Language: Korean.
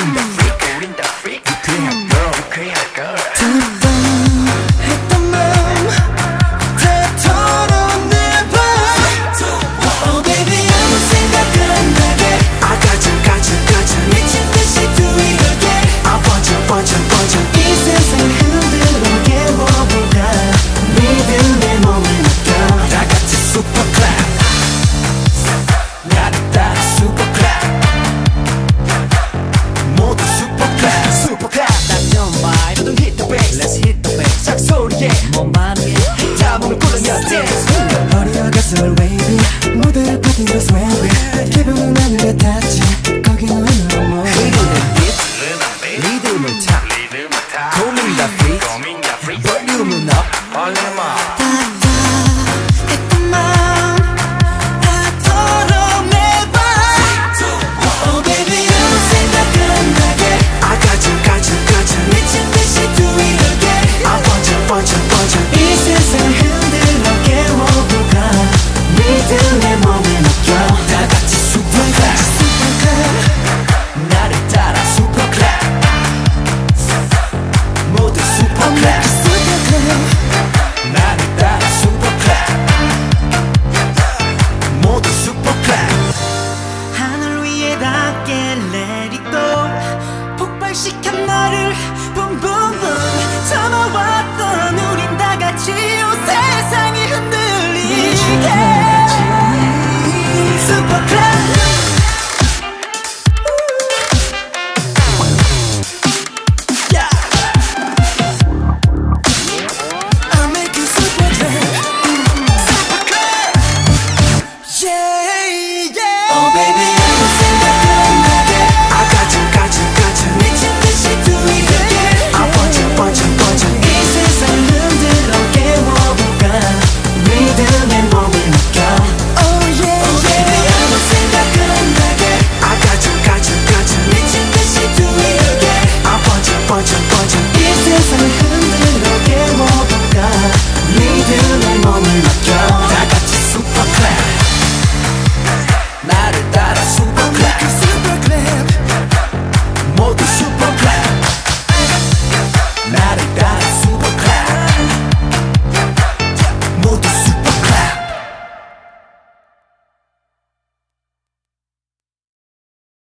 쓰는 돈 우린 다 freak 우린 다 입술을 wavy 모델 파티로 sway 기분은 하늘에 닿지. 거긴 왜 너무 I'm